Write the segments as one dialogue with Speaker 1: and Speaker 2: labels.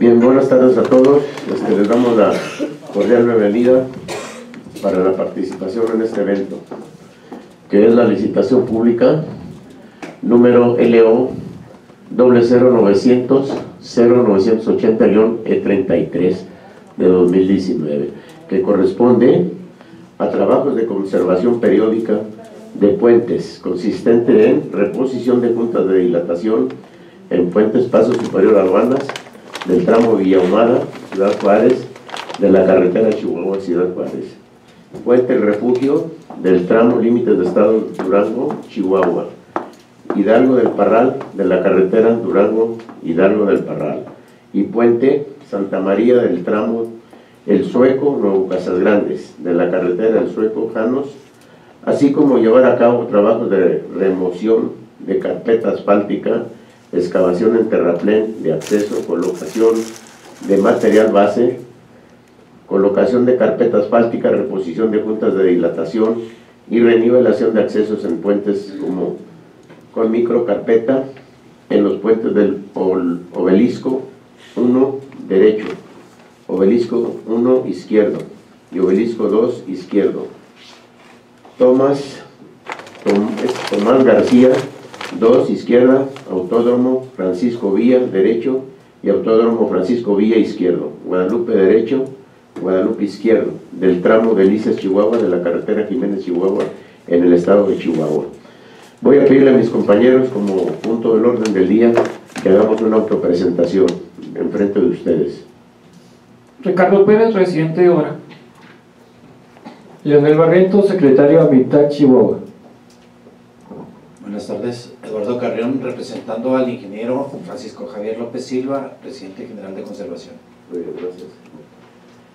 Speaker 1: Bien, buenas tardes a todos. Este, les damos la cordial bienvenida para la participación en este evento, que es la licitación pública número LO 00900 0980-E33 de 2019, que corresponde a trabajos de conservación periódica de puentes, consistente en reposición de juntas de dilatación en puentes paso superior a aduanas del tramo Villahumada, Ciudad Juárez, de la carretera Chihuahua, Ciudad Juárez. Puente Refugio del tramo Límites de Estado Durango, Chihuahua. Hidalgo del Parral, de la carretera Durango, Hidalgo del Parral. Y Puente Santa María del tramo El Sueco, Nuevo Casas Grandes, de la carretera El Sueco, Janos, así como llevar a cabo trabajos de remoción de carpeta asfáltica, excavación en terraplén de acceso, colocación de material base, colocación de carpeta asfáltica, reposición de juntas de dilatación y renivelación de accesos en puentes como con microcarpeta en los puentes del obelisco 1 derecho, obelisco 1 izquierdo y obelisco 2 izquierdo. Tomás, Tomás García 2 izquierda, Autódromo Francisco Villa derecho y Autódromo Francisco Villa izquierdo, Guadalupe derecho, Guadalupe izquierdo, del tramo de Lices, Chihuahua, de la carretera Jiménez, Chihuahua, en el estado de Chihuahua. Voy a pedirle a mis compañeros, como punto del orden del día, que hagamos una autopresentación en frente de ustedes.
Speaker 2: Ricardo Pérez, residente de Obra. Leonel Barreto, secretario de Habitat Chihuahua.
Speaker 3: Buenas tardes, Eduardo Carrión, representando al ingeniero Francisco Javier López Silva, presidente general de conservación.
Speaker 1: Muy bien, gracias.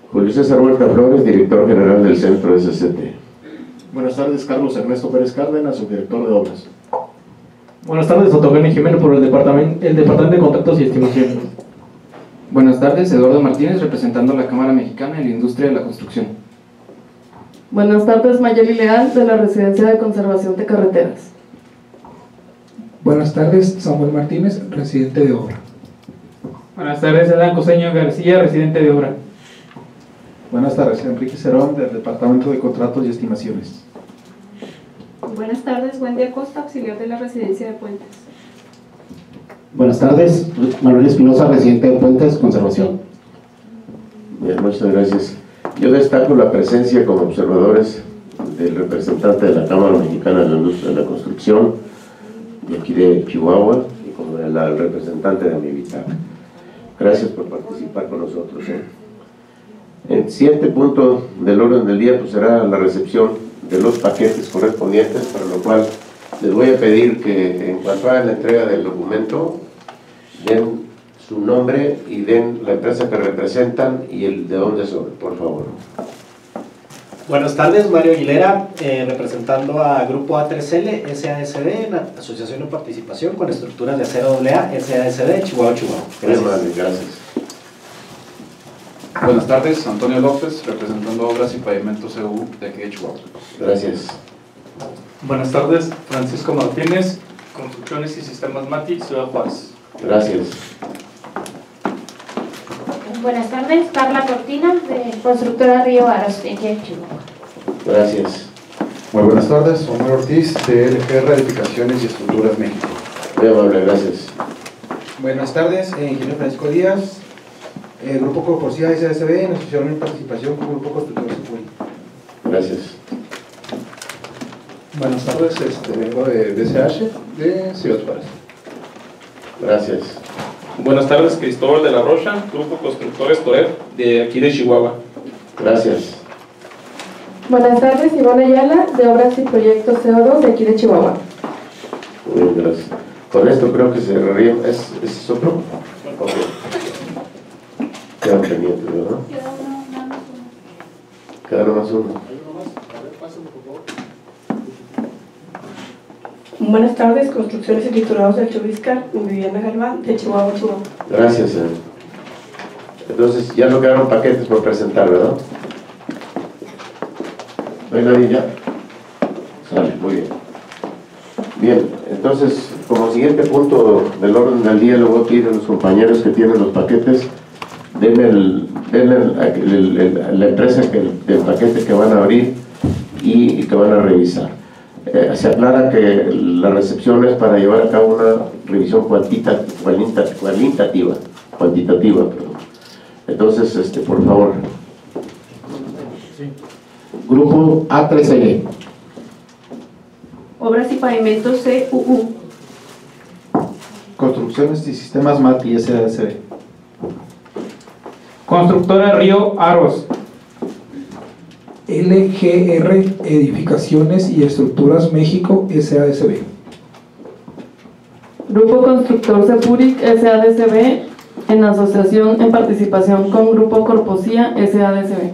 Speaker 1: Julio César Huerta Flores, director general del Centro SCT.
Speaker 4: Buenas tardes, Carlos Ernesto Pérez Cárdenas, subdirector de obras.
Speaker 2: Buenas tardes, Otogene Jiménez por el departamento, el departamento de Contactos y Estimación.
Speaker 5: Buenas tardes, Eduardo Martínez, representando a la Cámara Mexicana en la Industria de la Construcción.
Speaker 6: Buenas tardes, Mayeli Leal, de la Residencia de Conservación de Carreteras.
Speaker 7: Buenas tardes, Samuel Martínez, residente de obra.
Speaker 2: Buenas tardes, Adán Coseño García, residente de obra.
Speaker 8: Buenas tardes, Enrique Cerón, del Departamento de Contratos y Estimaciones.
Speaker 9: Buenas tardes, Wendy Acosta, auxiliar de la Residencia de Puentes.
Speaker 10: Buenas tardes, Manuel Espinosa, residente de Puentes, Conservación.
Speaker 1: Bien, muchas gracias. Yo destaco la presencia como observadores del representante de la Cámara Mexicana de la Industria de la Construcción, de aquí de Chihuahua y como el representante de Amivita. Gracias por participar con nosotros. ¿eh? El siguiente punto del orden del día pues, será la recepción de los paquetes correspondientes, para lo cual les voy a pedir que en cuanto a la entrega del documento, den su nombre y den la empresa que representan y el de dónde son, por favor.
Speaker 11: Buenas tardes, Mario Aguilera, eh, representando a Grupo A3L, SASD, la Asociación de Participación con Estructuras de Acero AA, SASD, Chihuahua, Chihuahua.
Speaker 1: Gracias. gracias.
Speaker 12: Buenas tardes, Antonio López, representando Obras y Pavimentos EU de aquí de Chihuahua.
Speaker 1: Gracias.
Speaker 13: Buenas tardes, Francisco Martínez, Construcciones y Sistemas MATI, Ciudad Juárez.
Speaker 1: Gracias.
Speaker 14: Buenas tardes, Carla Cortina, de Constructora Río Aros, de Chihuahua.
Speaker 1: Gracias.
Speaker 8: Muy buenas tardes, Omar Ortiz, de LGR Edificaciones y Estructuras México.
Speaker 1: Muy amable, gracias.
Speaker 15: Buenas tardes, eh, ingeniero Francisco Díaz, eh, Grupo Corporcía SSB, en asociación en participación con Grupo Constructores Supuri.
Speaker 1: Gracias.
Speaker 8: Buenas tardes, este, vengo de DSH, de Ciudad Juárez.
Speaker 1: Gracias.
Speaker 13: Buenas tardes, Cristóbal de la Rocha, Grupo Constructores Toret, de aquí de Chihuahua.
Speaker 1: Gracias.
Speaker 6: Buenas tardes, Ivonne Ayala, de Obras y Proyectos CO2, de aquí de Chihuahua.
Speaker 1: Muy bien, gracias. Con esto creo que se ríe. ¿Es, ¿Es otro? Okay. Quedan pendientes, ¿verdad? Queda nomás uno.
Speaker 16: Buenas tardes, Construcciones y Titulados del Chubiscar, Viviana Galván, de Chihuahua, Chihuahua.
Speaker 1: Gracias. Eh. Entonces, ya no quedaron paquetes por presentar, ¿verdad? ¿No hay nadie ya? Sale, muy bien. Bien, entonces, como siguiente punto del orden del día, le voy a los compañeros que tienen los paquetes denle, el, denle el- el- la empresa que, del paquete que van a abrir y, y que van a revisar. Eh, se aclara que la recepción es para llevar a cabo una revisión cuantita, cualita- cualitativa, cuantitativa, perdón. Entonces, este, por favor,
Speaker 10: Grupo A3L.
Speaker 9: Obras y pavimentos CUU.
Speaker 8: Construcciones y sistemas MATI SADCB.
Speaker 2: Constructora Río Aros.
Speaker 7: LGR Edificaciones y Estructuras México SASB.
Speaker 6: Grupo Constructor Sepuric SADCB en asociación en participación con Grupo Corposía SADCB.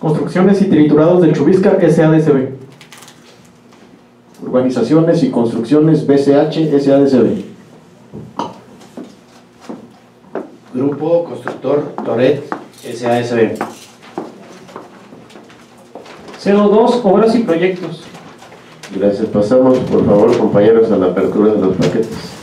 Speaker 2: Construcciones y triturados de Chubiscar SADCB.
Speaker 4: Urbanizaciones y construcciones BCH SADCB.
Speaker 3: Grupo Constructor Toret SASB.
Speaker 2: CO2, obras y proyectos.
Speaker 1: Gracias. Pasamos, por favor, compañeros, a la apertura de los paquetes.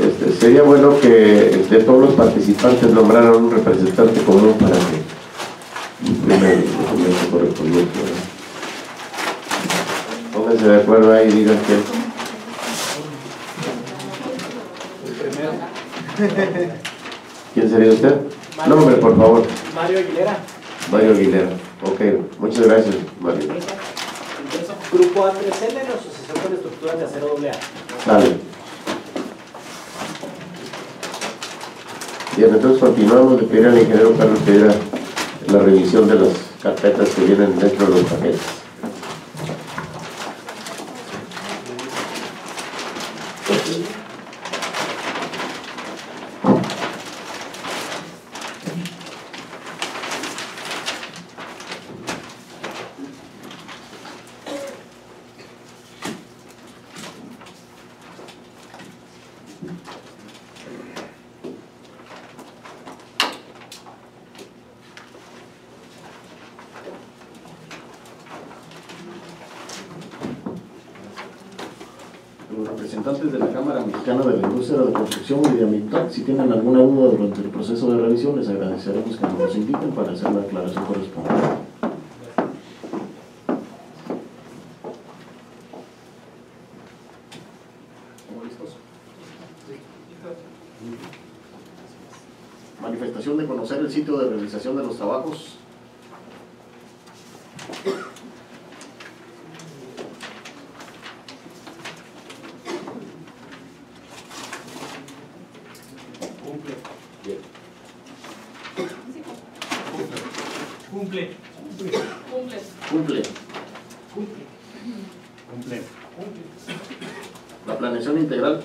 Speaker 1: Este, sería bueno que de todos los participantes nombraran un representante común para que el documento correspondiente. Pónganse de acuerdo ahí y digan que ¿Quién sería usted? Nombre, por favor.
Speaker 11: Mario Aguilera.
Speaker 1: Mario Aguilera. Ok, muchas gracias, Mario.
Speaker 11: Grupo A3L en asociación con estructuras de acero AA.
Speaker 1: Sale. Entonces continuamos. Le pediré al ingeniero Carlos que la revisión de las carpetas que vienen dentro de los paquetes.
Speaker 4: Los representantes de la Cámara Mexicana de la Industria de la Construcción y de Amitac, si tienen alguna duda durante el proceso de revisión, les agradeceremos que nos indiquen para hacer la aclaración correspondiente. ¿Estamos listos? Manifestación de conocer sitio de realización de los trabajos.
Speaker 2: Cumple.
Speaker 4: Bien.
Speaker 2: Cumple.
Speaker 6: Cumple.
Speaker 4: Cumple.
Speaker 11: Cumple.
Speaker 4: La planeación integral.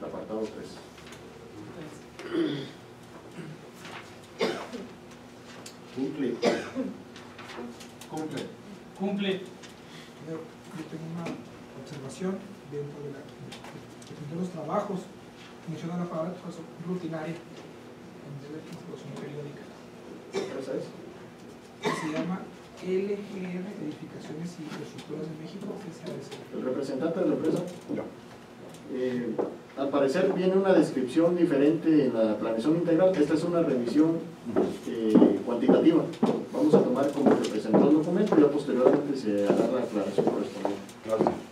Speaker 4: El apartado 3. Cumple.
Speaker 2: Cumple. Cumple.
Speaker 7: Yo yo tengo una observación dentro de, la, dentro de los trabajos. Menciona la palabra pues, rutinaria en vez de institución periódica.
Speaker 4: ¿Esa es?
Speaker 7: Se llama LGR Edificaciones y Infraestructuras de México, SADC.
Speaker 4: ¿El representante de la empresa? Eh, al parecer viene una descripción diferente en la planeación integral. Esta es una revisión eh, cuantitativa. Vamos a tomar como presentó el documento y ya posteriormente se hará la aclaración correspondiente.
Speaker 2: Cumple.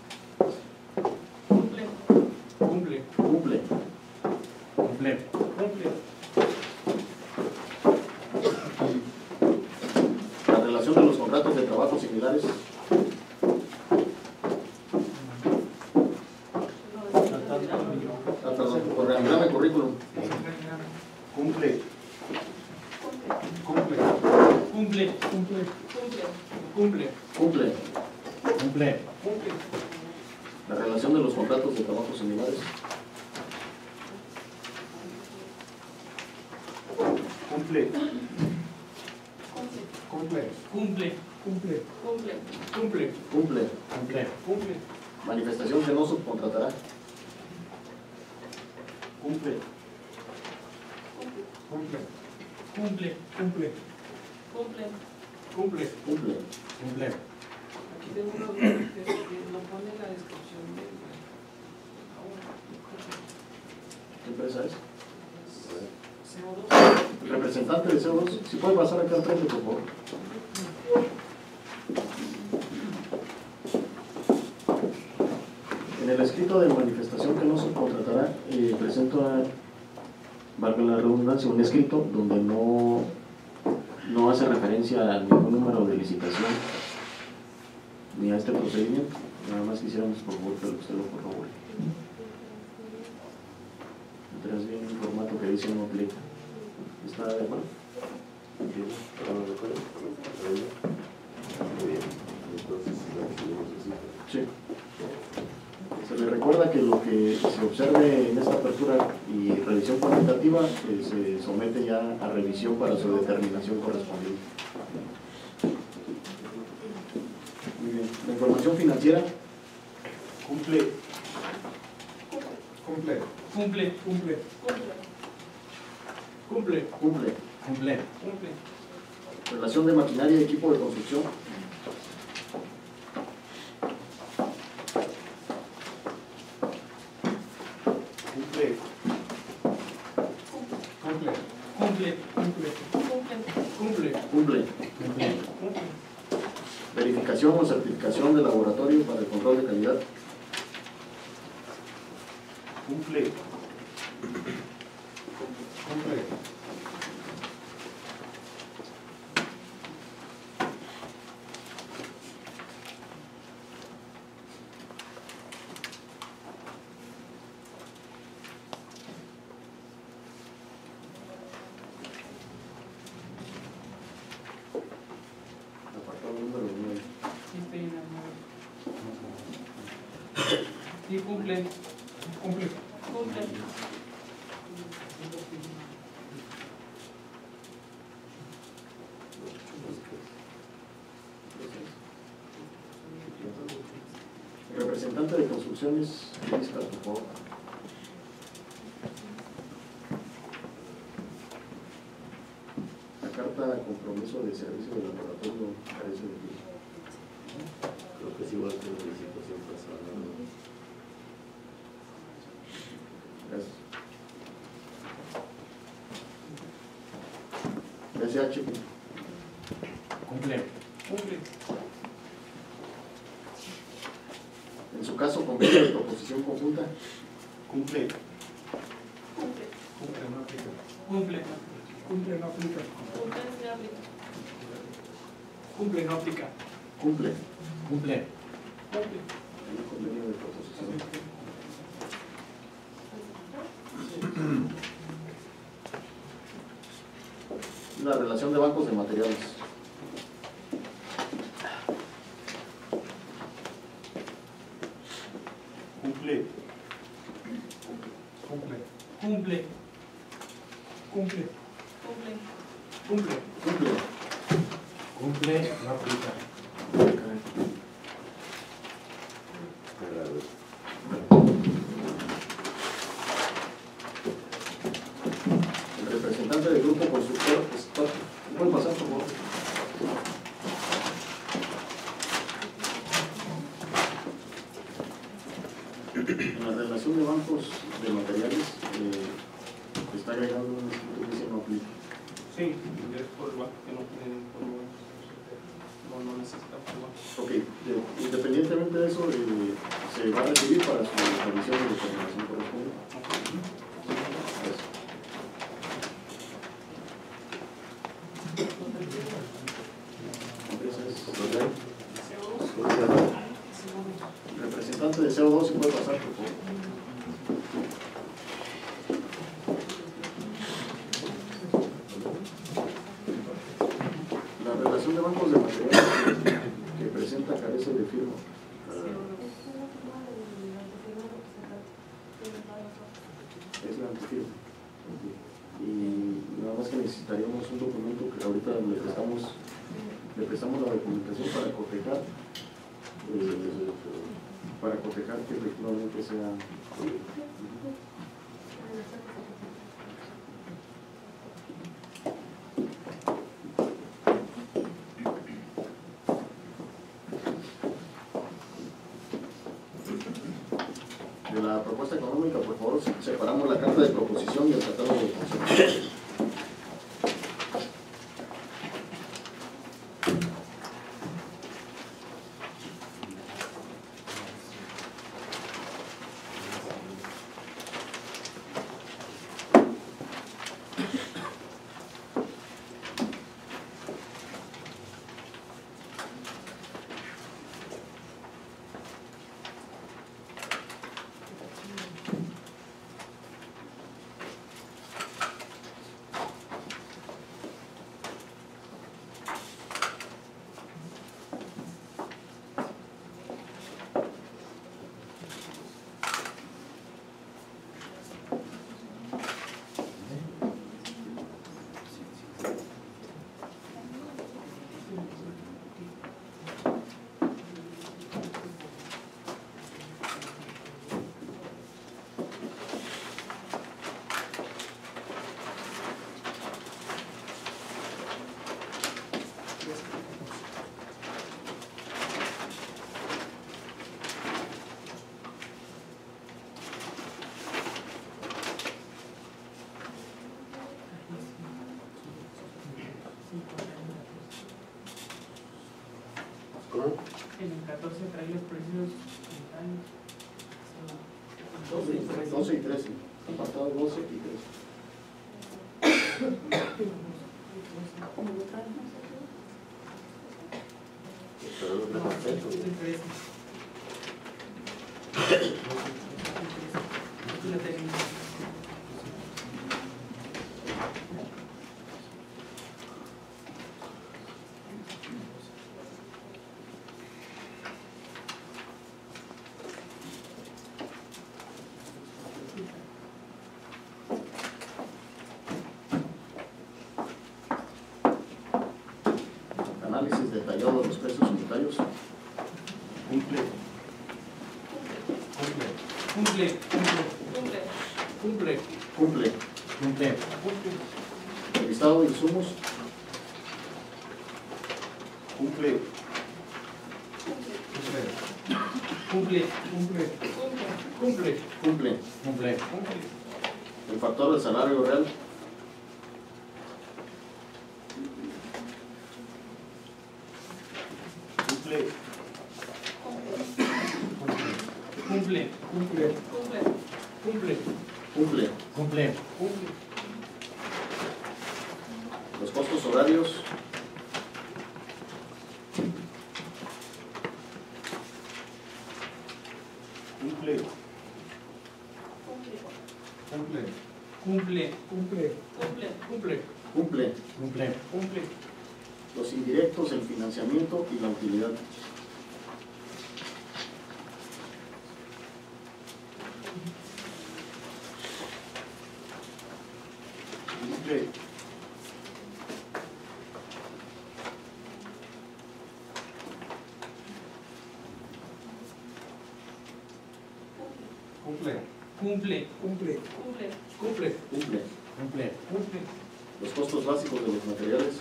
Speaker 4: Puede pasar acá al frente, por favor. En el escrito de manifestación que no se contratará, eh, presento, a, valga la redundancia, un escrito donde no, no hace referencia a ningún número de licitación ni a este procedimiento. Nada más quisiéramos, por favor, que usted lo corrobore. Mientras bien el formato que dice no aplica. ¿Está de acuerdo?
Speaker 1: ¿Entiendes? ¿Estamos de acuerdo? Muy bien. Entonces, la seguimos así.
Speaker 4: Sí. Se le recuerda que lo que se observe en esta apertura y revisión cuantitativa eh, se somete ya a revisión para su determinación correspondiente. Muy bien. La información financiera.
Speaker 17: Cumple. Cumple.
Speaker 13: Cumple. Cumple. Cumple.
Speaker 4: Cumple.
Speaker 17: Cumple.
Speaker 13: Cumple.
Speaker 4: Relación de maquinaria y equipo de construcción.
Speaker 17: Cumple. Cumple.
Speaker 13: Cumple. Cumple. Cumple.
Speaker 4: Cumple. Verificación o certificación de laboratorio para el control de calidad.
Speaker 17: Cumple. Cumple.
Speaker 4: Apartado número 9.
Speaker 13: Sí, cumple. Cumple. Cumple.
Speaker 4: Construcciones, Luis por favor. La carta de compromiso de servicio de laboratorio carece de.
Speaker 1: Creo que es igual que la licitación pasada. ¿no?
Speaker 4: Gracias. SH.
Speaker 17: Cumple.
Speaker 13: Cumple.
Speaker 4: En su caso, convenio de proposición conjunta.
Speaker 17: Cumple.
Speaker 13: Cumple.
Speaker 17: Cumple, no aplica.
Speaker 13: Cumple. Cumple, no aplica. Cumple, no aplica.
Speaker 4: Cumple.
Speaker 17: Cumple.
Speaker 13: Cumple.
Speaker 4: Separamos la carta de proposición y el catálogo de
Speaker 13: 12 trailers precisos comentarios. 12 y 13.
Speaker 4: 12 y 13. Apartado 12 y 13. Como lo no sé. Pero Análisis detallado de los precios unitarios. Cumple.
Speaker 13: Cumple, cumple, cumple,
Speaker 4: Cumple.
Speaker 11: Cumple.
Speaker 4: El listado de insumos. Cumple.
Speaker 13: cumple, cumple, cumple,
Speaker 4: Cumple.
Speaker 11: Cumple.
Speaker 4: El factor del salario real. Cumple.
Speaker 13: cumple, cumple, cumple,
Speaker 4: Cumple.
Speaker 11: Cumple.
Speaker 4: Los costos horarios. Cumple.
Speaker 11: Cumple.
Speaker 13: cumple, cumple, cumple,
Speaker 4: Cumple.
Speaker 11: Cumple.
Speaker 13: cumple,
Speaker 4: Los indirectos, el financiamiento y la utilidad. Cumple.
Speaker 11: Cumple.
Speaker 13: Cumple, cumple, cumple,
Speaker 4: Cumple.
Speaker 11: Cumple.
Speaker 13: cumple,
Speaker 4: Los costos básicos de los materiales.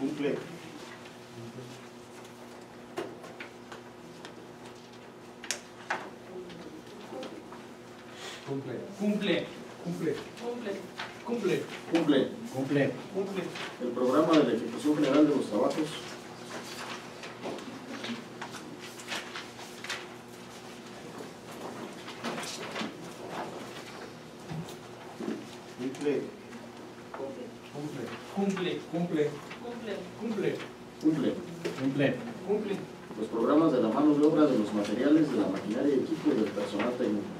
Speaker 4: Cumple.
Speaker 11: Cumple.
Speaker 13: cumple, cumple, cumple,
Speaker 4: Cumple.
Speaker 11: Cumple.
Speaker 13: cumple,
Speaker 4: El programa de la ejecución general de los trabajos. Cumple.
Speaker 13: Cumple, cumple, cumple, cumple,
Speaker 4: Cumple.
Speaker 11: Cumple.
Speaker 13: cumple,
Speaker 4: los programas de la mano de obra, de los materiales, de la maquinaria y equipo y del personal técnico.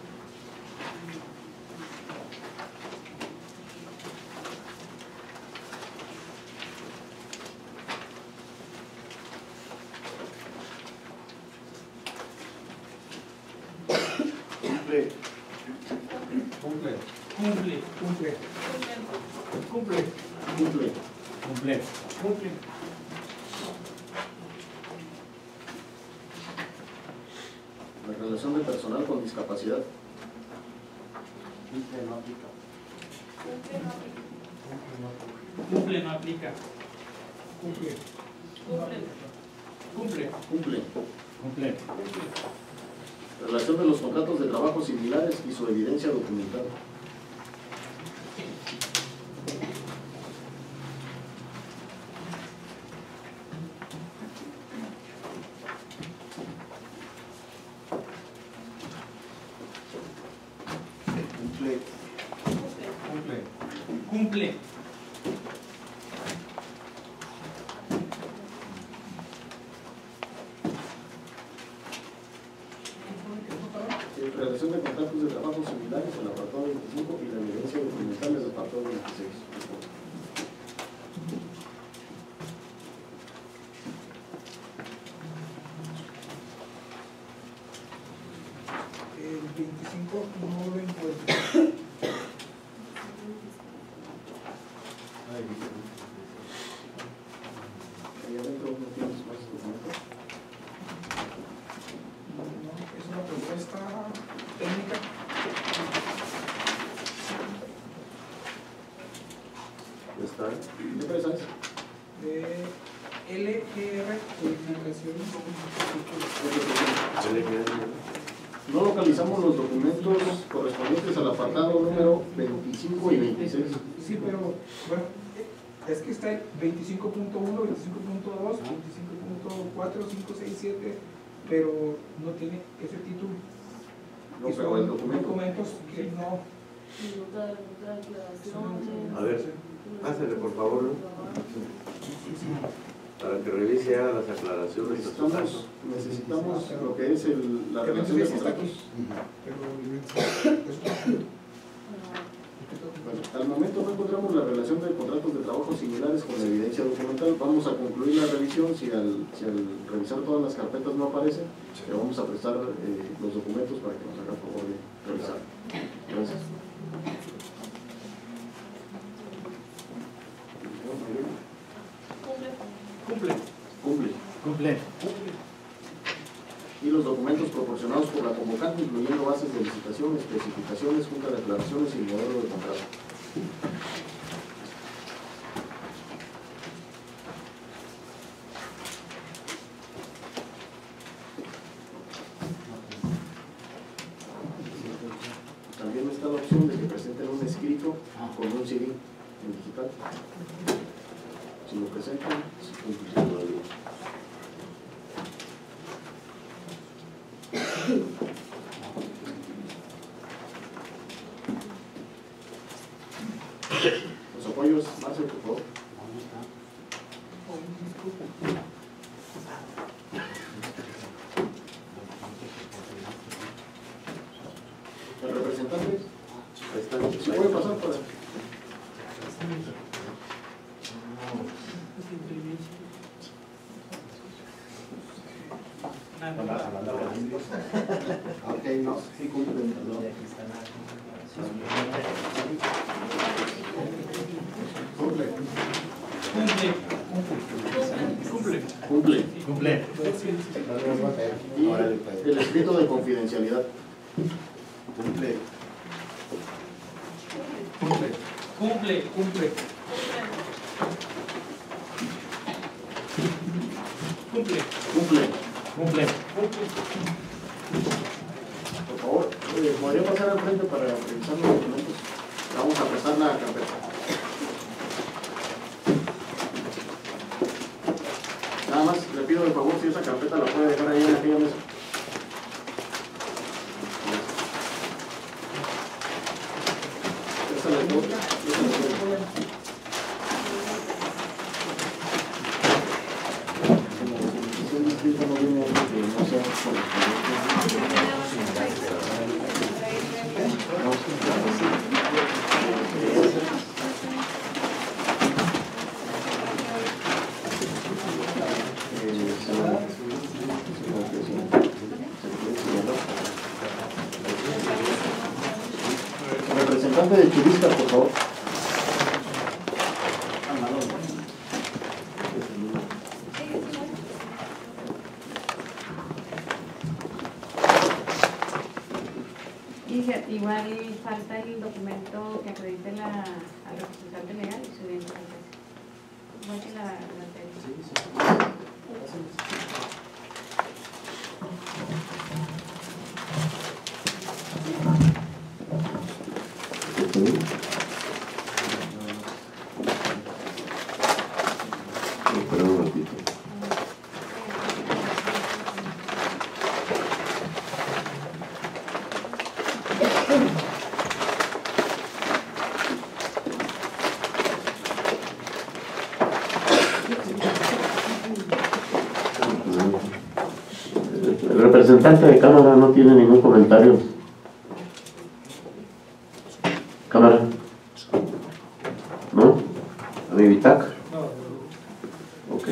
Speaker 7: Cumple.
Speaker 4: Eh, Relación de contratos de trabajo similares, el apartado 25 y la evidencia documental del apartado 26.
Speaker 7: El 25 no lo encuentro.
Speaker 4: Ahí adentro no tienes más documentos.
Speaker 7: No, es una propuesta técnica.
Speaker 4: Ya está. ¿Qué empresa es?
Speaker 7: de LGR, Coordinación
Speaker 4: No localizamos los documentos correspondientes al apartado número 25 y 26.
Speaker 7: Sí, pero bueno, es que está el 25.1, 25.2, 25.4, 5, 6, 7, pero no tiene ese título.
Speaker 4: No, pero el documento.
Speaker 7: documentos que no.
Speaker 1: A ver, pásale por favor, ¿no? Para que revise haga las aclaraciones. a.
Speaker 4: Necesitamos, necesitamos lo que es el, la relación de contratos.
Speaker 7: aquí.
Speaker 4: Al momento no encontramos la relación de contratos de trabajo similares con la evidencia documental. Vamos a concluir la revisión. Si al, si al revisar todas las carpetas no aparece, le vamos a prestar eh, los documentos para que nos haga favor de revisar. Gracias.
Speaker 7: Cumple.
Speaker 4: Cumple.
Speaker 7: Cumple.
Speaker 4: Y los documentos proporcionados por la convocante, incluyendo bases de licitación, especificaciones, junta de declaraciones y modelo de contrato. Thank you. Cumple. Cumple.
Speaker 7: Cumple.
Speaker 4: Cumple.
Speaker 7: Cumple.
Speaker 4: Por favor, eh, ¿podría pasar al frente para revisar los documentos? Vamos a prestar la carpeta. Nada más le pido de favor si esa carpeta la puede dejar ahí en aquella mesa. Esa la toca, esa la toca. Como definición escrito no viene algo que no sea correspondiente. Representante de Chubisca, por favor.
Speaker 18: Dice, igual falta el documento que acredite la, al representante legal y su identificación. Igual que la, la anterior.
Speaker 1: Espera un ratito. El representante de Cámara no tiene ningún comentario. Cámara. ¿No? ¿A mi bitaca? Ok.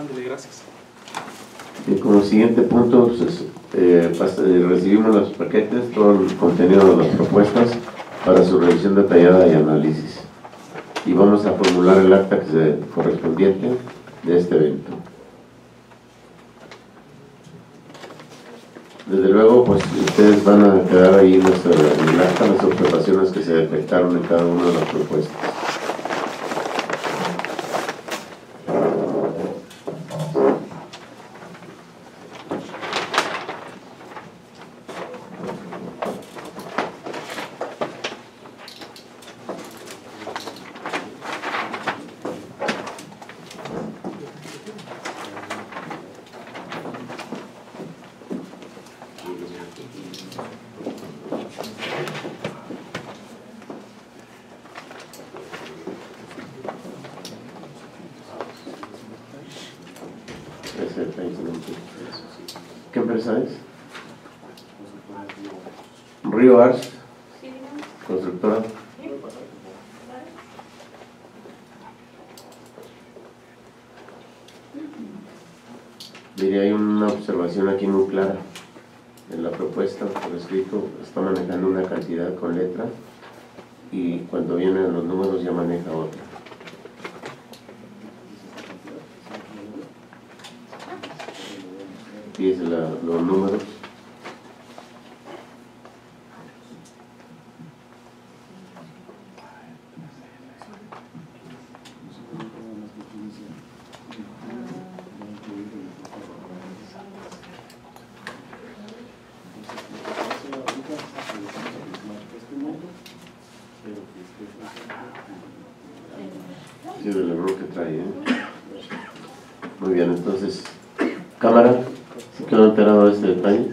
Speaker 13: Ándale, gracias.
Speaker 1: Y como siguiente punto, eh, eh, recibimos los paquetes, todo el contenido de las propuestas para su revisión detallada y análisis. Y vamos a formular el acta correspondiente de este evento. Desde luego, pues ustedes van a quedar ahí en el acta las observaciones que se detectaron en cada una de las propuestas. Ese es el ¿Qué empresa es? Río Ars, constructora. Mire, hay una observación aquí muy clara. En la propuesta, por escrito, está manejando una cantidad con letra y cuando vienen los números ya maneja otra. Fíjese la- los números. Sí, del error que trae, ¿eh? Muy bien, entonces, cámara, ¿sí quedó enterado de este detalle?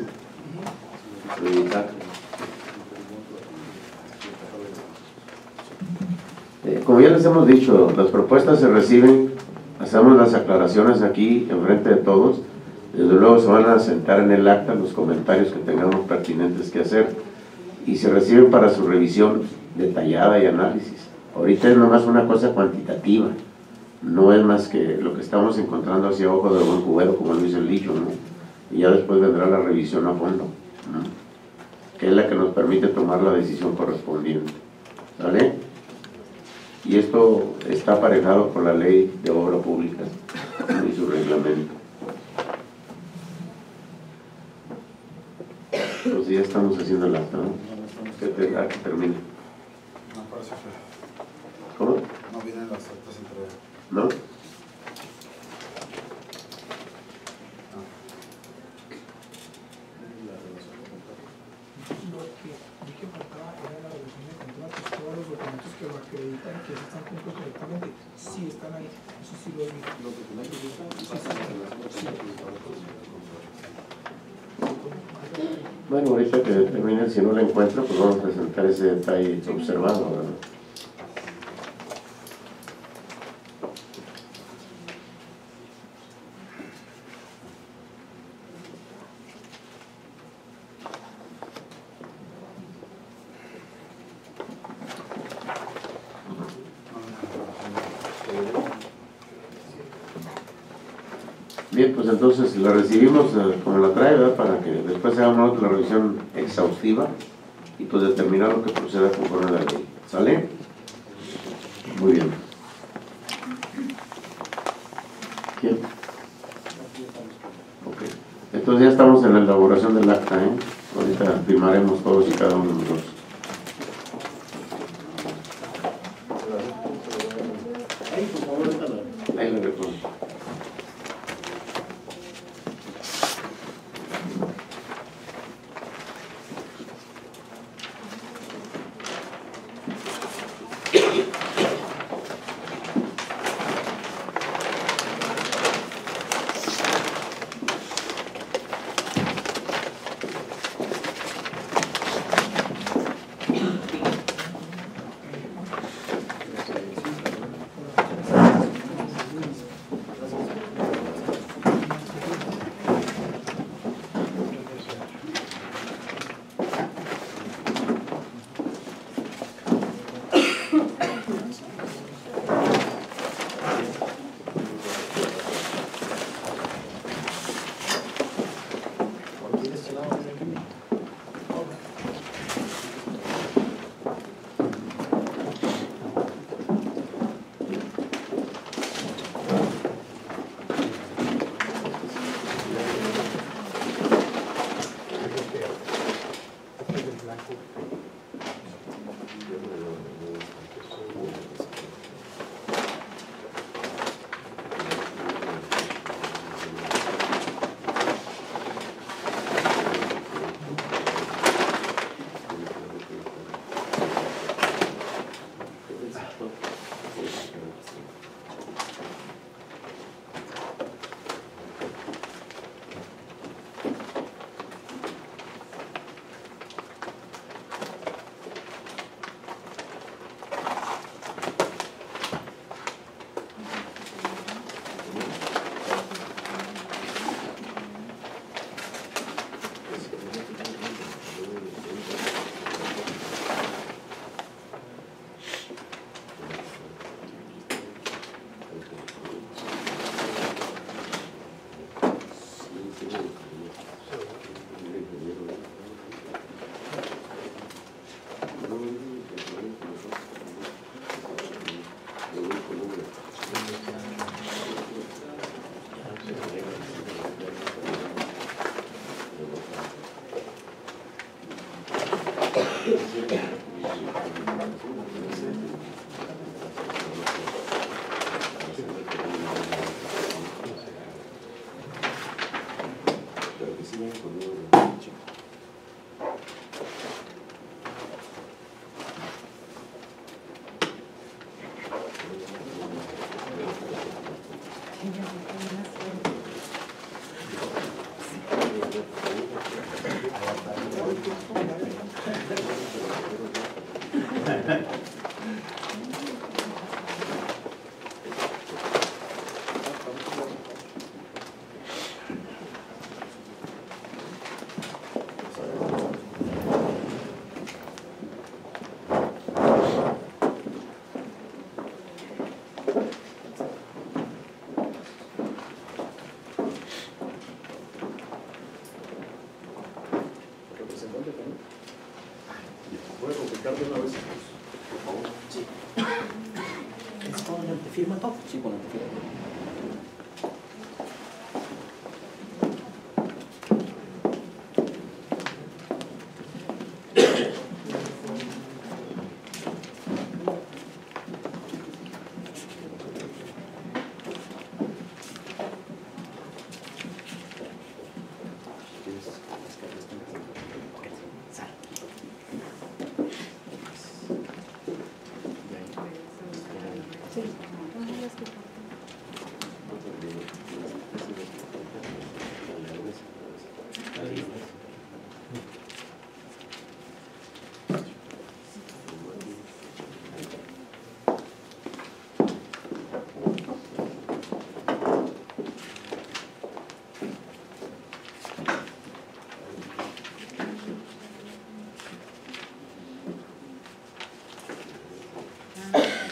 Speaker 1: Eh, Como ya les hemos dicho, las propuestas se reciben, hacemos las aclaraciones aquí enfrente de todos, desde luego se van a sentar en el acta los comentarios que tengamos pertinentes que hacer y se reciben para su revisión detallada y análisis. Ahorita es nomás una cosa cuantitativa, no es más que lo que estamos encontrando hacia ojo de buen cubero, como lo dice el dicho, ¿no? Y ya después vendrá la revisión a fondo, ¿no? que es la que nos permite tomar la decisión correspondiente. ¿Vale? Y esto está aparejado con la ley de obra pública y su reglamento. Pues ya estamos haciendo el acta, ¿no? Que, te- a que termine.
Speaker 17: No, parece que
Speaker 1: ¿Cómo?
Speaker 17: no vienen las actas entre...
Speaker 1: ¿No?
Speaker 7: Lo que vi que faltaba era la revisión de contratos, todos los documentos que lo acreditan que están juntos correctamente. Sí están ahí, eso sí lo he visto.
Speaker 4: Los documentos están
Speaker 7: Sí, sí,
Speaker 1: Bueno, ahorita que termine, si no lo encuentro, pues vamos a presentar ese detalle observado, ¿verdad? Bien, pues entonces la recibimos eh, como la trae. Para que después hagamos la revisión exhaustiva y pues determinar lo que proceda conforme a la ley. ¿Sale? Muy bien. ¿Quién? Ok. Entonces ya estamos en la elaboración del acta, ¿eh? Ahorita firmaremos todos y cada uno de nosotros.
Speaker 4: Ahí, por favor,
Speaker 1: Ahí lo recuerdo.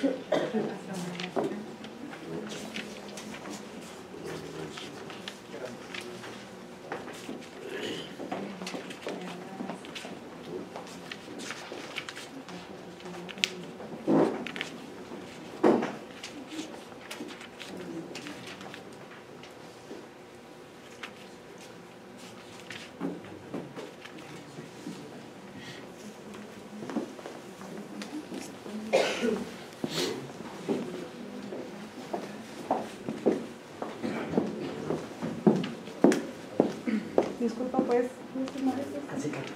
Speaker 9: Gracias. pues.
Speaker 17: Así que.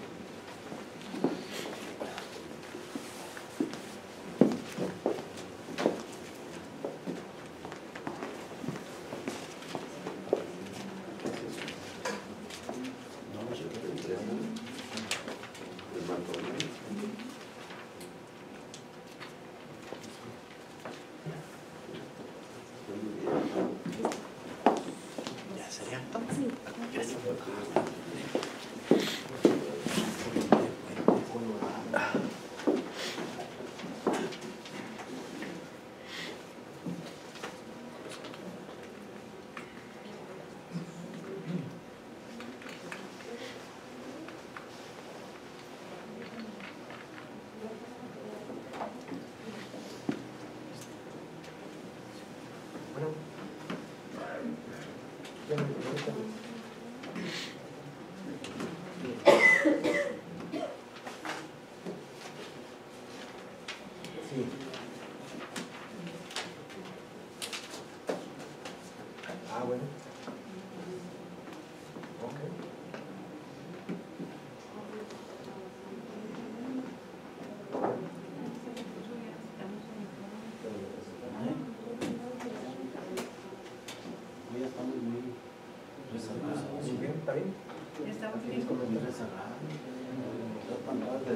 Speaker 18: No,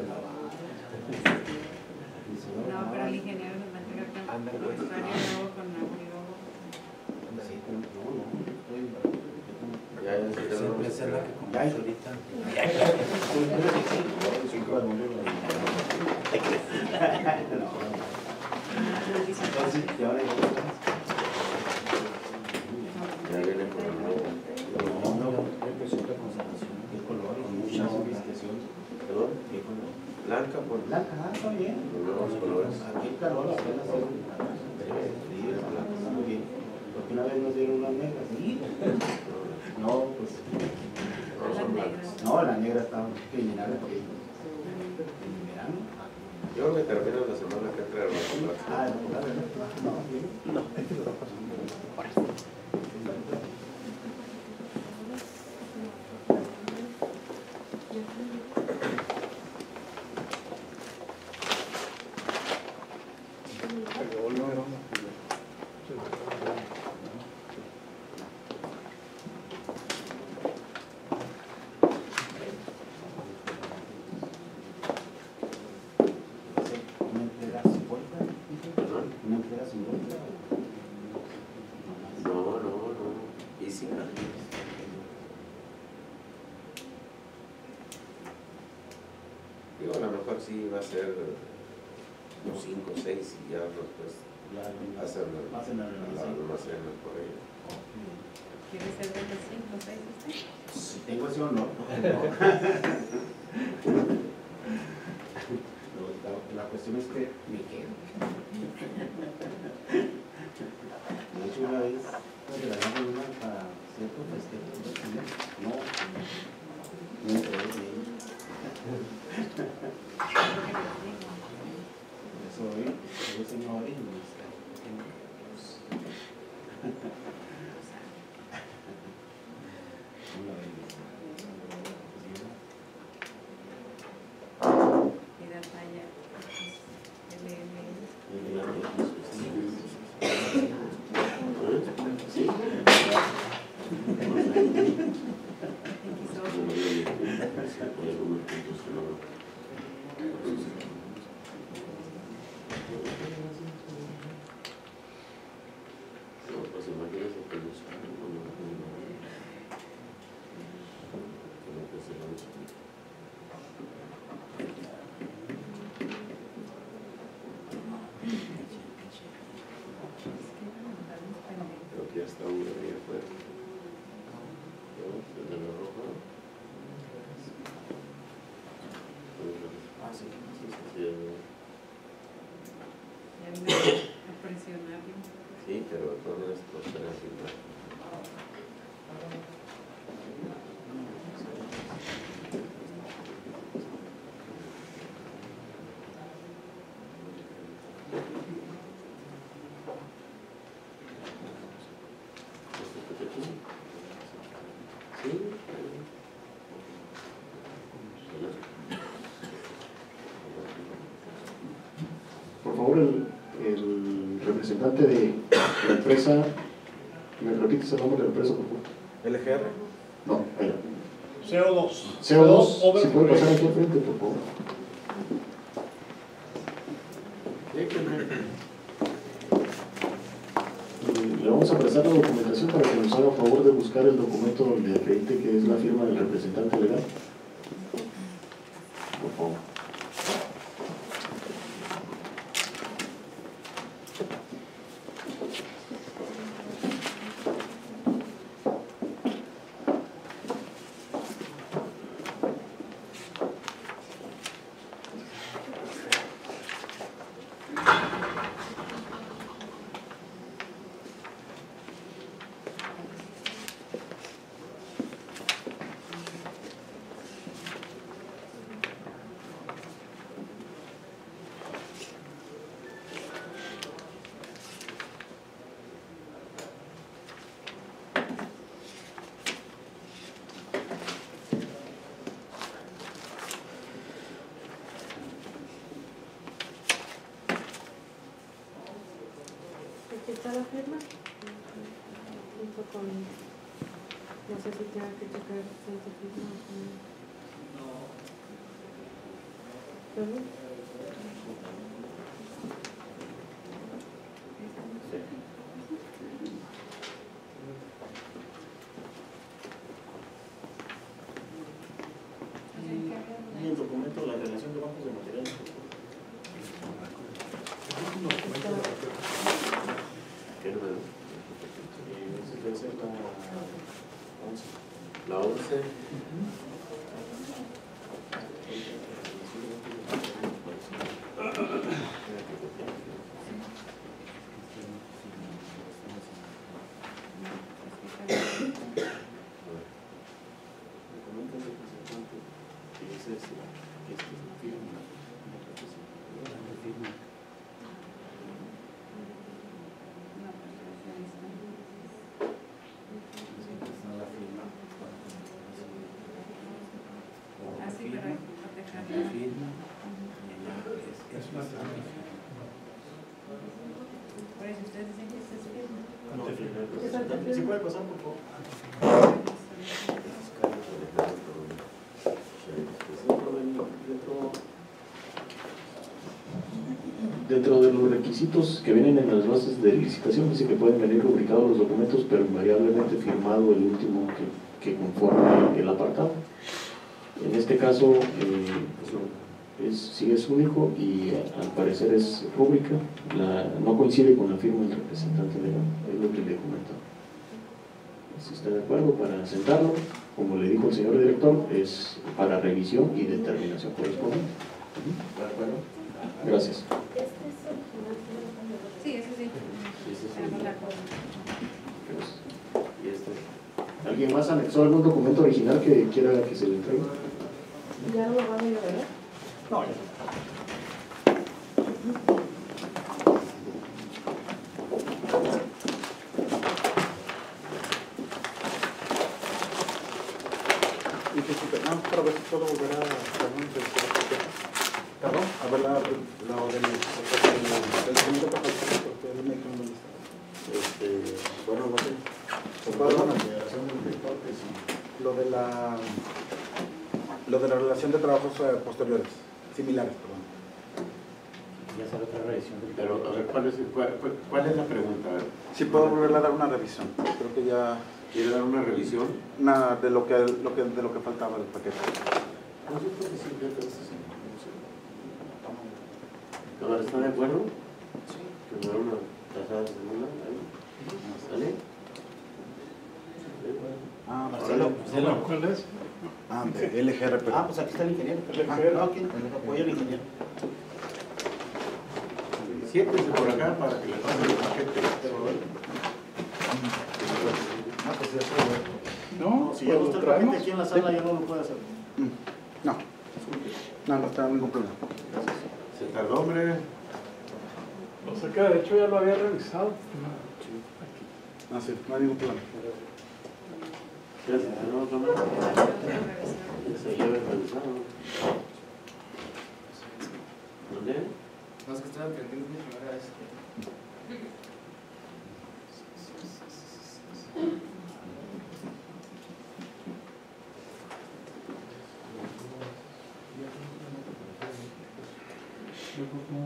Speaker 18: pero el ingeniero nos va a entregar con el luego con
Speaker 17: No,
Speaker 3: la que
Speaker 17: calor apenas. No, la negra estaba criminal porque.
Speaker 1: Yo creo que la semana que entra.
Speaker 17: Ah, no, no.
Speaker 4: Favor, el, el representante de la empresa, ¿me repites el nombre de la empresa, por favor?
Speaker 15: LGR.
Speaker 4: No, allá.
Speaker 19: CO2.
Speaker 4: CO2, si puede pasar aquí al frente, por favor. Y Le vamos a prestar la documentación para que nos haga favor de buscar el documento donde acredite que es la firma del representante legal. Por favor.
Speaker 18: Aquí está la firma. Junto con. No sé si tenga que checar frente firma o con. ¿Perdón?
Speaker 4: Y el documento de la relación de bancos de materiales.
Speaker 1: ¿Qué número?
Speaker 4: Eh, ese debe ser la 11.
Speaker 1: La 11.
Speaker 4: Documento del representante, que es este, que este es la firma. La firma.
Speaker 18: Así para
Speaker 17: La firma.
Speaker 18: Es una Por eso ustedes dicen que esta es firma.
Speaker 4: No, Dentro de los requisitos que vienen en las bases de licitación, dice que pueden venir rubricados los documentos, pero invariablemente firmado el último que, que conforme el apartado. En este caso, eh, es, sí es único y eh, al parecer es rúbrica, no coincide con la firma del representante legal, es lo que le. Si está de acuerdo para sentarlo, como le dijo el señor director, es para revisión y determinación correspondiente. ¿De acuerdo? Gracias.
Speaker 18: Sí, eso sí. Tenemos la cosa.
Speaker 4: ¿Y este? ¿Alguien más anexó algún documento original que quiera que se le entregue?
Speaker 16: Ya no lo van a ir a ver.
Speaker 4: No,
Speaker 20: Y que si nada más para ver si puedo volver a perdón, a ver la, lo del del segundo papel, porque él me dijo dónde. Este, bueno, no sé.
Speaker 4: La
Speaker 20: Lo de la lo de la relación de trabajos eh, posteriores, similares, perdón.
Speaker 17: Ya será otra revisión del
Speaker 1: Pero, a ver, ¿cuál es, cuál, cuál- cuál es la pregunta?
Speaker 20: Si puedo volverle a dar una revisión. Creo que ya.
Speaker 1: ¿Quiere dar una revisión?
Speaker 20: Una de lo que, lo que, de lo que faltaba del paquete.
Speaker 4: No, yo creo que sí, te haces, no sé.
Speaker 1: ¿Ahora está de acuerdo? Sí. Que me da una tasada segunda ahí. ¿Sale?
Speaker 20: Ah,
Speaker 17: Marcelo, Marcelo.
Speaker 20: ¿Cuál es? Ah, de LGR, pero.
Speaker 17: Ah, pues aquí está el ingeniero.
Speaker 20: LGR.
Speaker 17: Ah, ok, apoyo al ingeniero.
Speaker 1: siéntense por acá para que le pasen el paquete.
Speaker 4: Ah, pues ya.
Speaker 20: No,
Speaker 4: si ya
Speaker 20: pues
Speaker 4: gusta
Speaker 20: lo
Speaker 4: el paquete aquí en la sala, ya no lo puede hacer.
Speaker 20: No. No, no está ningún problema.
Speaker 1: Se tardó, hombre.
Speaker 13: Lo sé que de hecho ya lo había revisado.
Speaker 20: No, sí, no hay ningún problema.
Speaker 1: Se tenemos se lleva revisado. ¿Dónde?
Speaker 5: No, es que estaba aprendiendo mi primera vez.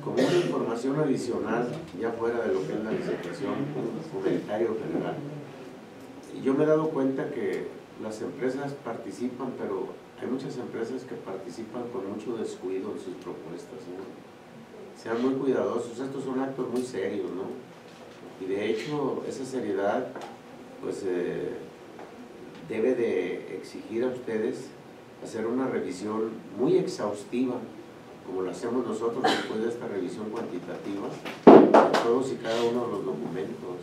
Speaker 1: Como una información adicional, ya fuera de lo que es la licitación, un comentario general. Yo me he dado cuenta que las empresas participan, pero hay muchas empresas que participan con mucho descuido en sus propuestas. Sean muy cuidadosos, estos son actos muy serios, ¿no? Y de hecho, esa seriedad, pues, eh, debe de exigir a ustedes hacer una revisión muy exhaustiva como lo hacemos nosotros después de esta revisión cuantitativa, de todos y cada uno de los documentos.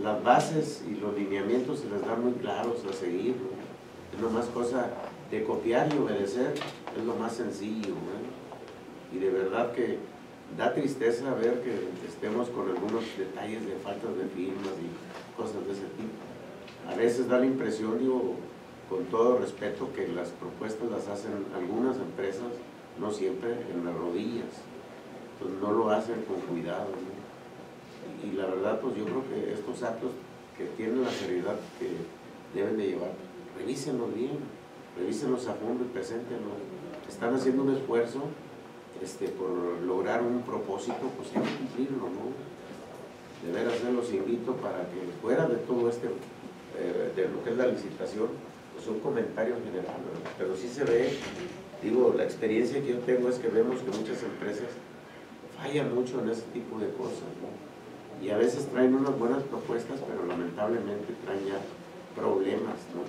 Speaker 1: Las bases y los lineamientos se les dan muy claros a seguir. ¿no? Es lo más cosa de copiar y obedecer, es lo más sencillo. ¿no? Y de verdad que da tristeza ver que estemos con algunos detalles de faltas de firmas y cosas de ese tipo. A veces da la impresión, digo, con todo respeto, que las propuestas las hacen algunas empresas no siempre en las rodillas, pues no lo hacen con cuidado. ¿no? Y, la verdad, pues yo creo que estos actos que tienen la seriedad que deben de llevar, revísenlos bien, revísenlos a fondo y preséntenlos. Están haciendo un esfuerzo este, por lograr un propósito, pues hay que cumplirlo, ¿no? De veras, los invito para que fuera de todo este, eh, de lo que es la licitación, pues un comentario general, ¿verdad? pero sí se ve Digo, la experiencia que yo tengo es que vemos que muchas empresas fallan mucho en ese tipo de cosas, ¿no? Y a veces traen unas buenas propuestas, pero lamentablemente traen ya problemas, ¿no?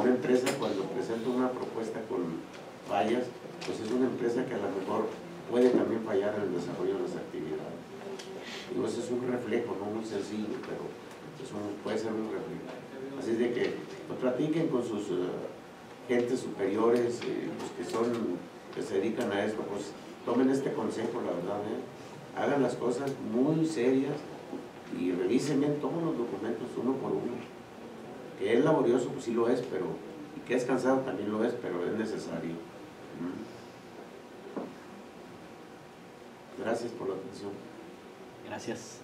Speaker 1: Una empresa cuando presenta una propuesta con fallas, pues es una empresa que a lo mejor puede también fallar en el desarrollo de las actividades. Digo, ese es un reflejo, no muy sencillo, pero es un- puede ser un reflejo. Así es de que pues, platiquen con sus eh, gentes superiores, eh, los que son, que se dedican a esto, pues tomen este consejo, la verdad, ¿eh? hagan las cosas muy serias y revisen bien todos los documentos uno por uno. Que es laborioso, pues sí lo es, pero y que es cansado también lo es, pero es necesario. ¿Mm? Gracias por la atención.
Speaker 11: Gracias.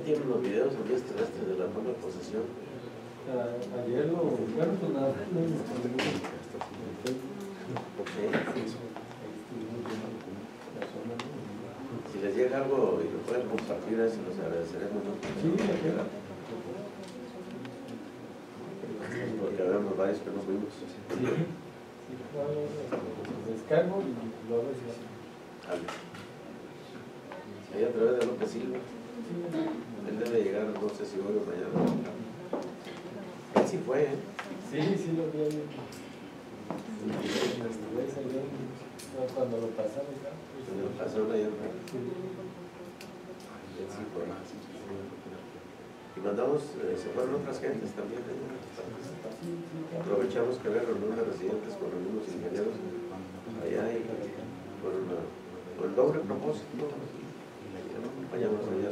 Speaker 1: Tienen los videos en este terrestre de la nueva posesión.
Speaker 2: Ayer lo, bueno, pues nada,
Speaker 1: Si les llega algo y lo pueden compartir, se los agradeceremos. ¿no? varios que nos fuimos.
Speaker 19: Descargo y decía.
Speaker 1: Ale. Ahí a través de López Silva. No sé si hoy o mañana. Él sí fue, ¿eh?
Speaker 19: Sí, sí lo vi ahí. Cuando lo pasaron, ¿no?
Speaker 1: Cuando lo pasaron. Él sí fue. Y mandamos, eh, se fueron otras gentes también. ¿eh? Aprovechamos que había reunión de residentes con algunos ingenieros allá y con, una- con el doble propósito. Acompañamos allá.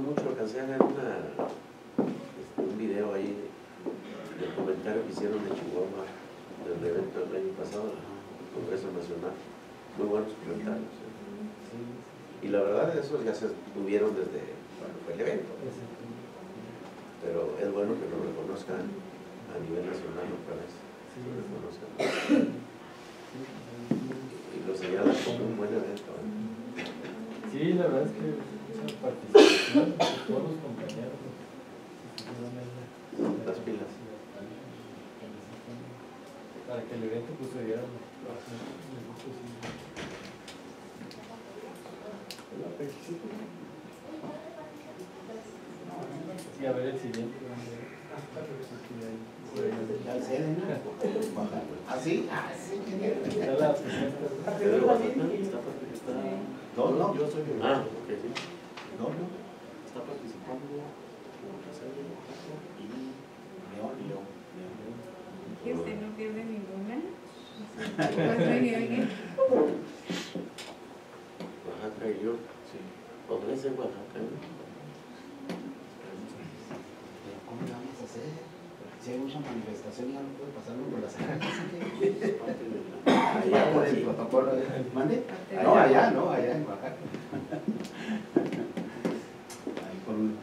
Speaker 1: Mucho, alcancé a ver una, este, un video ahí del comentario que hicieron de Chihuahua del evento del año pasado, el Congreso Nacional. Muy buenos comentarios. ¿eh? Y la verdad, esos ya se tuvieron desde cuando fue el evento. Pero es bueno que lo reconozcan a nivel nacional otra vez. Lo reconozcan. Y lo señalan como un buen evento. ¿eh?
Speaker 19: Sí, la verdad es que
Speaker 1: Las pilas.
Speaker 19: Para que el evento pues se diera lo más mejor posible. Sí, a ver el siguiente.
Speaker 17: Ya el sede, ¿no? ¿Ah? Ah. No, yo soy
Speaker 1: Ah.
Speaker 17: No, participando Rosario, Oaxaca y León, León.
Speaker 18: Que usted no pierde ninguna.
Speaker 1: Oaxaca y yo. Sí. Ofrece Oaxaca. ¿no?
Speaker 17: Pero ¿cómo le vamos a hacer? Si hay mucha manifestación ya no puede pasarlo por las calles.
Speaker 1: Allá,
Speaker 17: por el protocolo. ¿Mande? No, allá, no, allá en Oaxaca.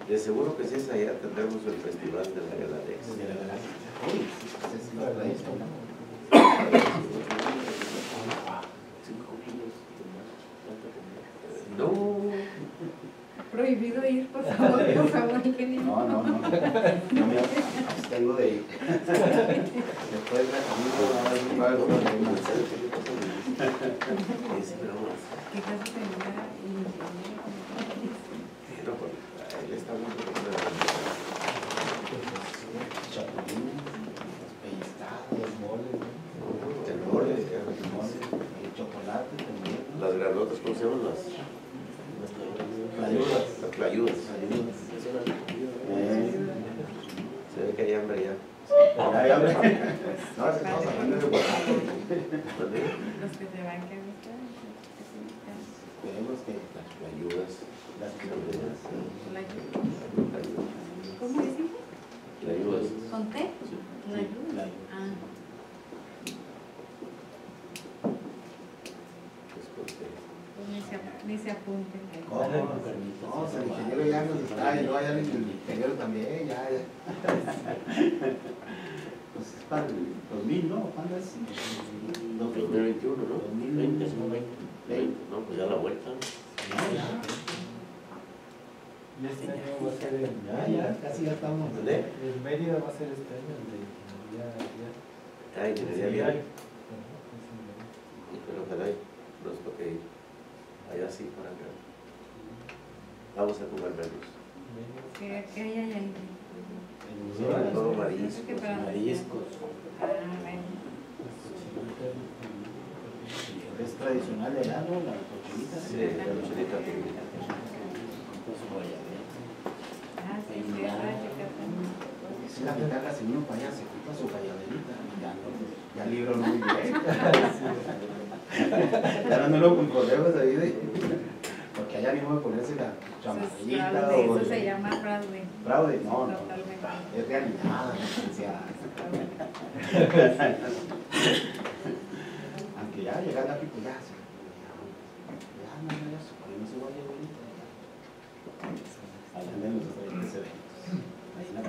Speaker 1: De seguro que si es allá tendremos el festival de la Galadex.
Speaker 17: De la Galaxia. Uy, sí, pues es la verdad esto, ¿no?
Speaker 1: Cinco kilos de más. No.
Speaker 18: Prohibido ir, por favor, por favor, ingeniero.
Speaker 17: No, no, no. No me abstengo de ir. Después me amigo va a algo
Speaker 1: Es bromas.
Speaker 18: ¿Qué clase tenía el ingeniero?
Speaker 1: Pero por- él está hablando de
Speaker 17: Chapulines, pellizcados, moles,
Speaker 1: El mole,
Speaker 17: el mole, el chocolate también.
Speaker 1: Las granotas, ¿cómo se llaman? Las,
Speaker 17: Clayudas.
Speaker 1: Las clayudas.
Speaker 17: Eh,
Speaker 1: Se ve que hay hambre ya.
Speaker 17: ya hay hambre. No, es que estamos hablando de Oaxaca.
Speaker 1: ¿Mande?
Speaker 18: Los que se van, ¿qué buscan?
Speaker 17: Queremos que
Speaker 1: Las clayudas.
Speaker 17: las clayudas,
Speaker 18: La ayuda. ¿Cómo dice?
Speaker 1: Clayudas.
Speaker 18: ¿Con T? La
Speaker 17: Sí,
Speaker 18: ayuda.
Speaker 17: la-
Speaker 18: Ah.
Speaker 1: Pues
Speaker 18: Pues ni se, apunten.
Speaker 17: ¿Cómo? No, si el ingeniero ya nos está, y luego allá el ingeniero también, ya, ya. Es para el 2000, ¿no? ¿Cuándo es?
Speaker 1: 2021, ¿no? 2020, no 20. 20, no, pues ya la vuelta.
Speaker 17: No, ya.
Speaker 19: Y este año va a ser
Speaker 17: Ya, ya, casi ya estamos.
Speaker 1: ¿Dónde?
Speaker 19: Mérida va a ser este año el de ingeniería vial.
Speaker 1: Vial. Pero. Allá sí, por acá. Vamos a comer menos.
Speaker 18: ¿Qué, qué hay ahí?
Speaker 1: Sobre todo mariscos.
Speaker 18: ¿Qué para-
Speaker 17: Mariscos. Es tradicional de ¿no? La cochinita.
Speaker 1: Sí, la cochinita típica.
Speaker 17: Con su guayabera.
Speaker 18: Ah, sí, sí, es la Yucatán.
Speaker 17: Si la mitad casi uno para allá se ocupa su guayaberita. Ya, no, ya libro no muy bien. Ya no lo con correos ahí de... Porque allá modo de ponerse la
Speaker 18: Eso,
Speaker 17: chamarrita
Speaker 18: es
Speaker 17: o...
Speaker 18: eso se llama fraude.
Speaker 17: Fraude, no, no.
Speaker 18: Totalmente.
Speaker 17: Es realidad, licenciada. Aunque ya llegando aquí, pues ya se. Ya, no, no, ya se ponemos su guayaberita. Ahí andan los diferentes eventos. Ahí la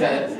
Speaker 1: Yeah.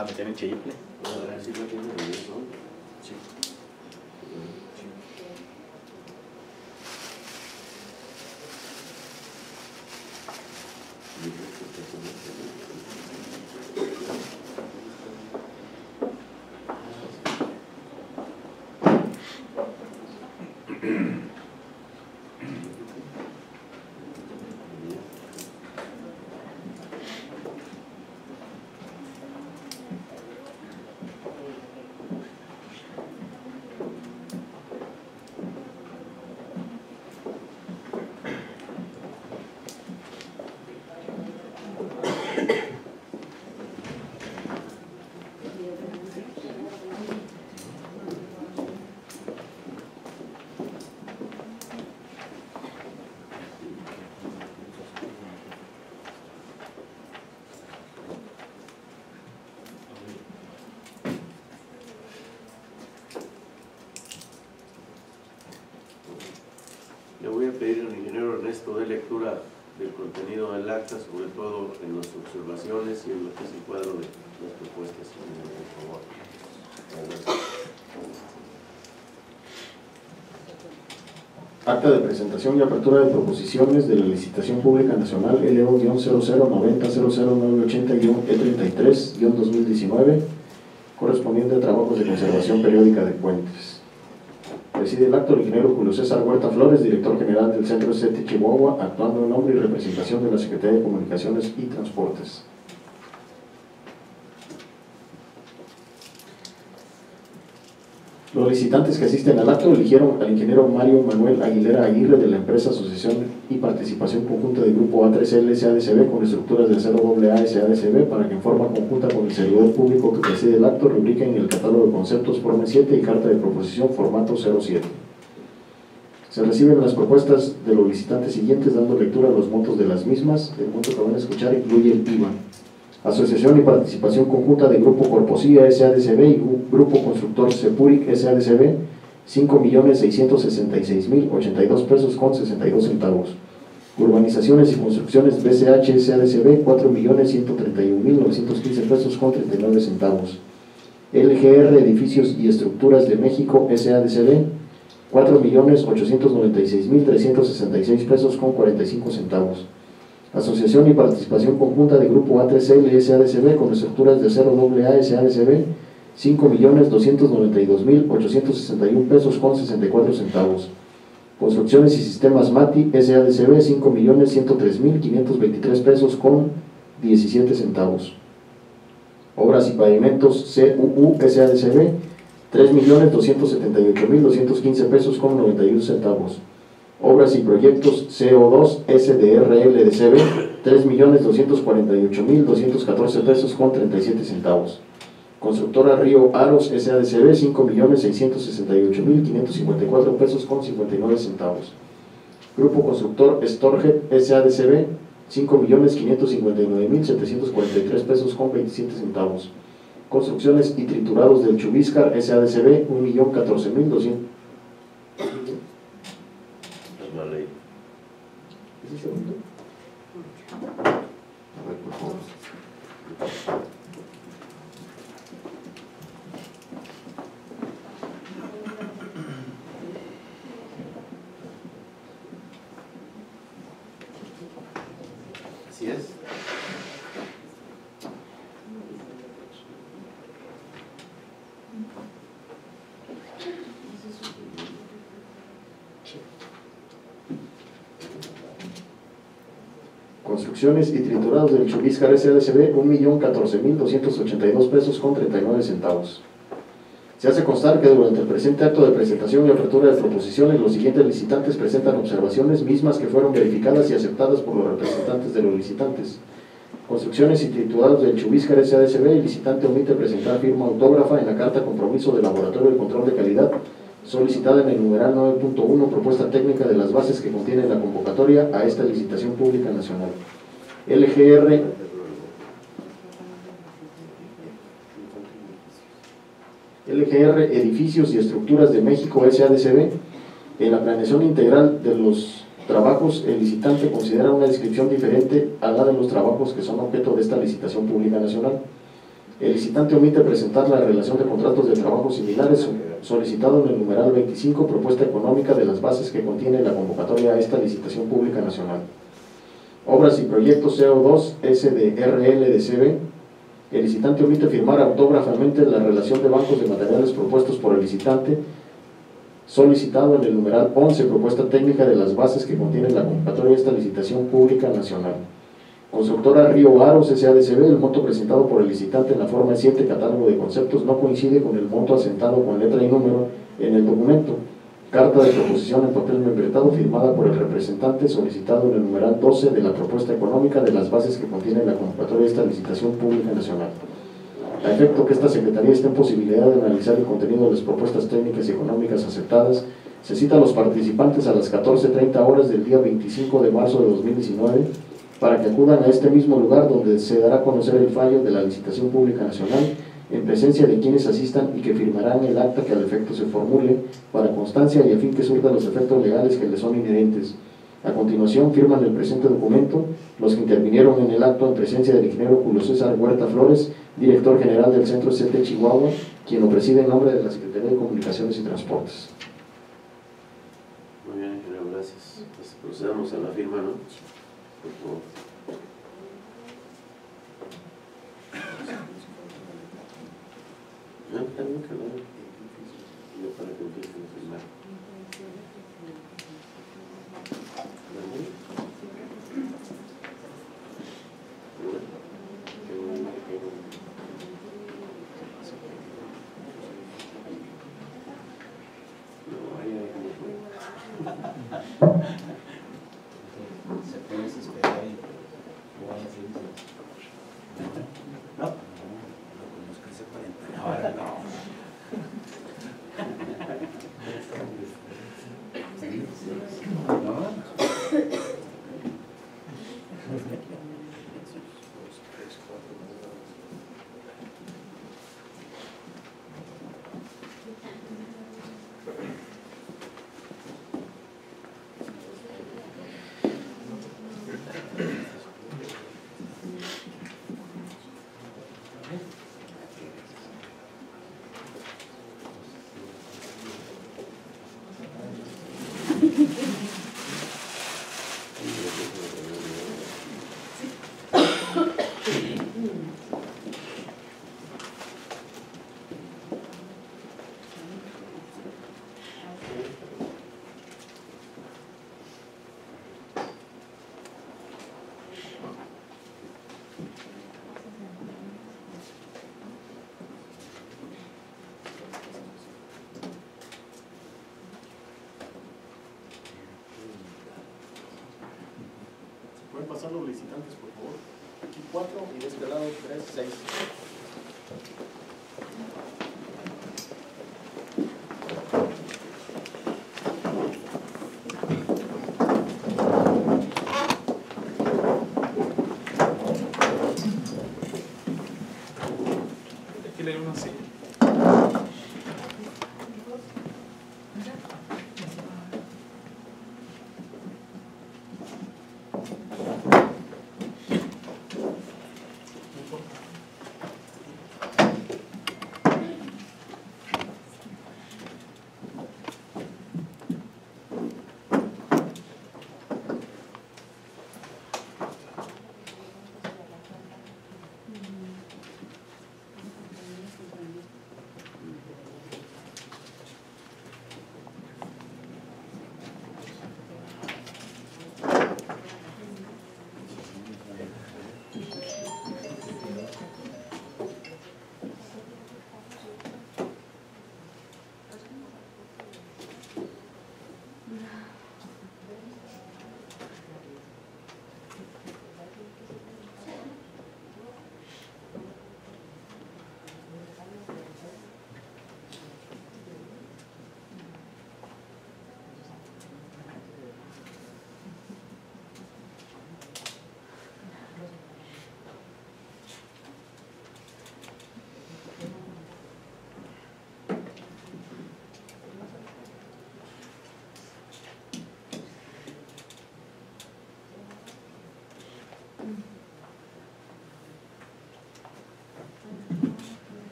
Speaker 1: साथ देने चाहिए अपने todo en las observaciones y en lo que es el cuadro de las propuestas. Por favor.
Speaker 4: Acta de presentación y apertura de proposiciones de la licitación pública nacional LO-0090-00980-E33-2019 e correspondiente a trabajos de conservación periódica de puentes. Julio César Huerta Flores, director general del Centro SETI Chihuahua, actuando en nombre y representación de la Secretaría de Comunicaciones y Transportes. Los licitantes que asisten al acto eligieron al ingeniero Mario Manuel Aguilera Aguirre de la empresa Asociación y Participación Conjunta del Grupo A3L SADCB con estructuras de acero AA SADCB para que en forma conjunta con el servidor público que preside el acto rubriquen el catálogo de conceptos forma 7 y carta de proposición formato 07. Se reciben las propuestas de los licitantes siguientes dando lectura a los montos de las mismas. El monto que van a escuchar incluye el IVA. Asociación y participación conjunta de Grupo Corposía SADCB y Grupo Constructor Sepuric SADCB, 5.666.082 pesos con 62 centavos. Urbanizaciones y construcciones BCH SADCB, 4.131.915 pesos con 39 centavos. LGR Edificios y Estructuras de México SADCB, 4.896.366 pesos con 45 centavos. Asociación y participación conjunta de Grupo A3L SADCB con estructuras de acero AA SADCB, 5.292.861 pesos con 64 centavos. Construcciones y sistemas MATI SADCB, 5.103.523 pesos con 17 centavos. Obras y pavimentos CUU SADCB, 3.278.215 pesos con 91 centavos. Obras y proyectos CO2 SDRL de CB, 3.248.214 pesos con 37 centavos. Constructora Río Aros SADCB, 5.668.554 pesos con 59 centavos. Grupo Constructor Storget SADCB, 5.559.743 pesos con 27 centavos. Construcciones y triturados del Chubiscar SADCB, 1.014.200 ¿Es el segundo? A ver, por favor.
Speaker 17: Así es.
Speaker 4: Construcciones y triturados del Chubiscar SLCB, 1.014.282 pesos con 39 centavos. Se hace constar que durante el presente acto de presentación y apertura de proposiciones, los siguientes licitantes presentan observaciones mismas que fueron verificadas y aceptadas por los representantes de los licitantes. Construcciones y triturados del Chubiscar SADCB, el licitante omite presentar firma autógrafa en la carta compromiso del Laboratorio de Control de Calidad solicitada en el numeral 9.1, propuesta técnica de las bases que contiene la convocatoria a esta licitación pública nacional. LGR LGR Edificios y Estructuras de México SADCB, en la planeación integral de los trabajos, el licitante considera una descripción diferente a la de los trabajos que son objeto de esta licitación pública nacional. El licitante omite presentar la relación de contratos de trabajo similares solicitado en el numeral 25, propuesta económica de las bases que contiene la convocatoria a esta licitación pública nacional. Obras y proyectos CO2 SDRL de. El licitante omite firmar autógrafamente la relación de bancos de materiales propuestos por el licitante solicitado en el numeral 11, propuesta técnica de las bases que contiene la convocatoria a esta licitación pública nacional. Constructora Río Aros SADCB, el monto presentado por el licitante en la forma 7 catálogo de conceptos no coincide con el monto asentado con letra y número en el documento. Carta de proposición en papel membretado firmada por el representante solicitado en el numeral 12 de la propuesta económica de las bases que contiene la convocatoria de esta licitación pública nacional. A efecto que esta Secretaría esté en posibilidad de analizar el contenido de las propuestas técnicas y económicas aceptadas, se cita a los participantes a las 14.30 horas del día 25 de marzo de 2019 para que acudan a este mismo lugar donde se dará a conocer el fallo de la licitación pública nacional en presencia de quienes asistan y que firmarán el acta que al efecto se formule para constancia y a fin que surta los efectos legales que le son inherentes. A continuación firman el presente documento los que intervinieron en el acto en presencia del ingeniero Julio César Huerta Flores, director general del Centro CT Chihuahua, quien lo preside en nombre de la Secretaría de Comunicaciones y Transportes.
Speaker 1: Muy bien, ingeniero, gracias. Procedamos a la firma, ¿no? Por favor también que lo para que empiecen a.
Speaker 4: pasar los por favor. Aquí cuatro y de este lado tres, seis.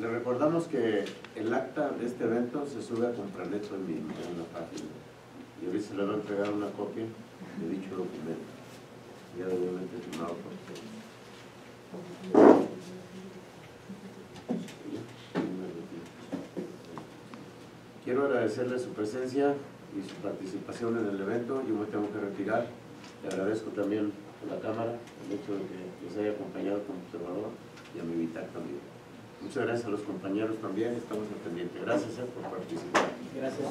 Speaker 7: Le
Speaker 1: recordamos que el acta de este evento se sube a Compranet en, mi, la página. Y ahorita se le va a entregar una copia de dicho documento. Ya obviamente firmado por usted. Quiero agradecerle su presencia y su participación en el evento. Yo me tengo que retirar. Le agradezco también a la Cámara el hecho de que les haya acompañado como observador y a mi invitar también. Muchas gracias a los compañeros también, estamos al pendiente. Gracias eh, por participar.
Speaker 11: Gracias.